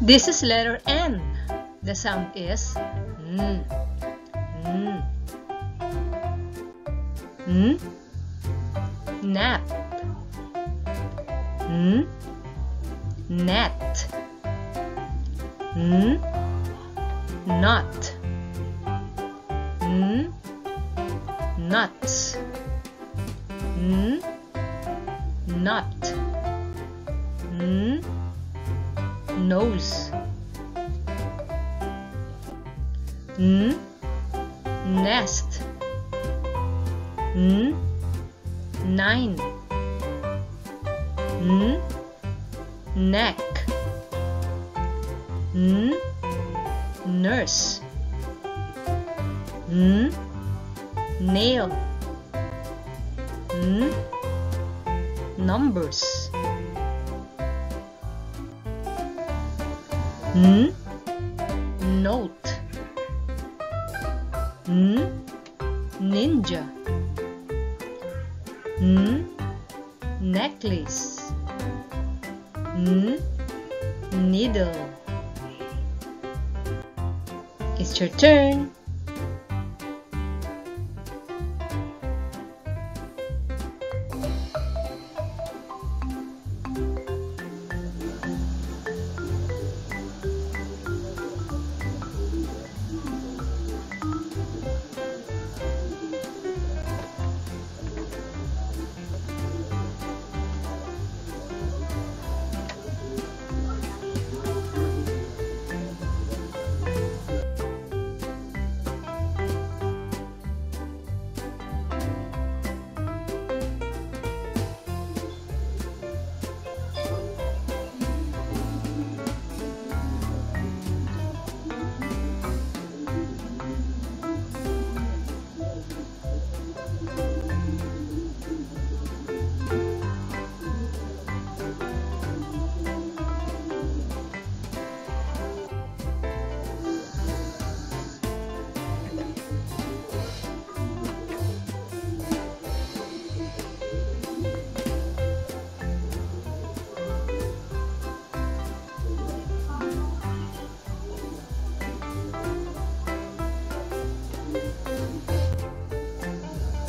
This is letter N. The sound is N. N. N. Nap. N. Net. N. Not. N. Nuts. N. Nut. N. Nose. N. Hmm? Nest. N. Nine. N. Neck. N. Nurse. N. Nail. N. Numbers. N. Note. N. Ninja. N. Necklace. N. Needle. It's your turn.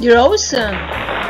You're awesome!